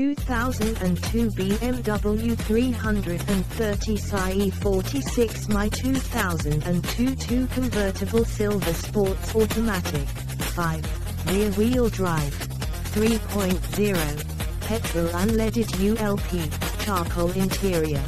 2002 BMW 330Ci E46 My 2002 2 convertible silver sports automatic. 5. Rear wheel drive. 3.0. Petrol unleaded ULP. Charcoal interior.